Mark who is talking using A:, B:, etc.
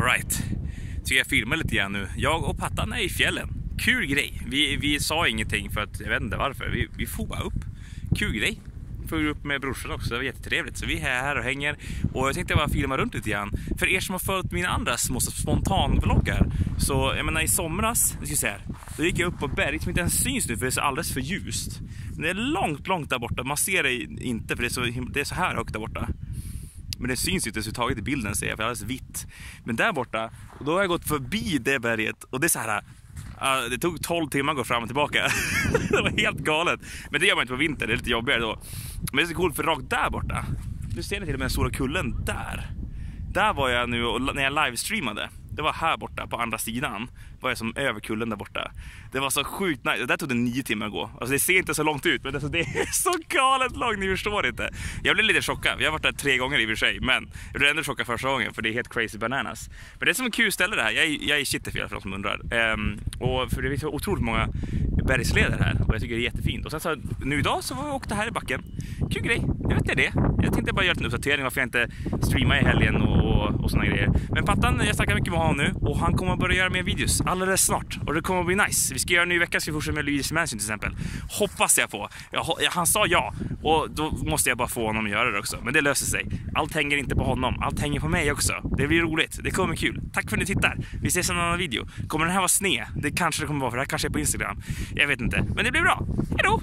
A: Alright, så jag filmar lite grann nu. Jag och Pattan är i fjällen. Kul grej. Vi, vi sa ingenting för att, jag vet inte varför. Vi, vi får bara upp. Kul grej. Får upp med brorsan också, det var jättetrevligt. Så vi är här och hänger. Och jag tänkte bara filma runt lite grann. För er som har följt mina andra små spontanvloggar. Så jag menar i somras, nu ska se här. Då gick jag upp på berg som inte ens syns nu för det är så alldeles för ljust. Men det är långt, långt där borta. Man ser det inte för det är så, det är så här högt där borta. Men det syns inte överhuvudtaget i bilden ser jag, för det är alldeles vitt. Men där borta, och då har jag gått förbi det berget och det är så här. Uh, det tog 12 timmar att gå fram och tillbaka. det var helt galet. Men det gör man inte på vintern, det är lite jobbigare då. Men det är så coolt för rakt där borta, nu ser ni till och med den stora kullen där. Där var jag nu när jag livestreamade. Det var här borta på andra sidan. Var jag som över kullen där borta. Det var så sjukt nice. det Där tog det nio timmar att gå. Alltså det ser inte så långt ut men alltså det är så galet långt, ni förstår inte. Jag blev lite chockad. Jag har varit där tre gånger i och för sig. Men jag blev ändå chockad första gången för det är helt crazy bananas. Men det är som en kul ställe det här. Jag är, jag är i Kittelfjäll för de som undrar. Ehm, och för det finns så otroligt många bergsleder här och jag tycker det är jättefint. Och sen så nu idag så var vi åkte här i backen. Kul grej. Jag vet inte det. Jag tänkte bara göra en uppdatering varför jag inte streamar i helgen och, och, och såna grejer. Men Pattan, jag snackar mycket med honom nu och han kommer börja göra mer videos alldeles snart. Och det kommer att bli nice. Vi ska göra en ny vecka, ska vi fortsätta med Luigi's Mansion till exempel. Hoppas jag på. Jag, han sa ja och då måste jag bara få honom att göra det också. Men det löser sig. Allt hänger inte på honom, allt hänger på mig också. Det blir roligt, det kommer kul. Tack för att ni tittar. Vi ses i en annan video. Kommer den här vara sned? Det kanske det kommer vara för det här kanske är på Instagram. Jag vet inte, men det blir bra. Hejdå!